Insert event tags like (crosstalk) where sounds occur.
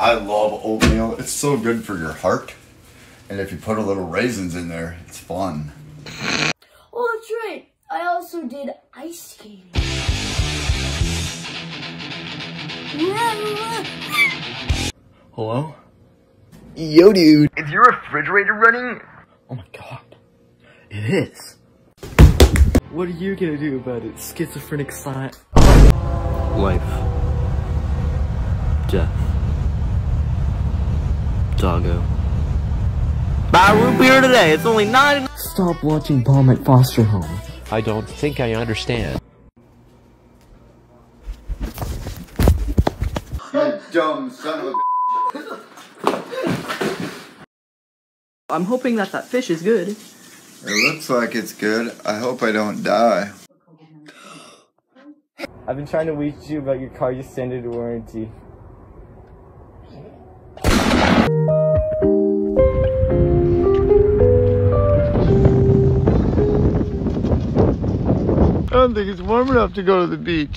I love oatmeal. It's so good for your heart. And if you put a little raisins in there, it's fun. Oh, that's right. I also did ice skating. Hello? Yo, dude. Is your refrigerator running? Oh my god. It is. What are you gonna do about it, schizophrenic science? Life. Death. Doggo. Buy root beer today. It's only nine. Stop watching Bomb at Foster Home. I don't think I understand. You dumb son of a (laughs) I'm hoping that that fish is good. It looks like it's good. I hope I don't die. I've been trying to reach you about your car's extended warranty. I don't think it's warm enough to go to the beach.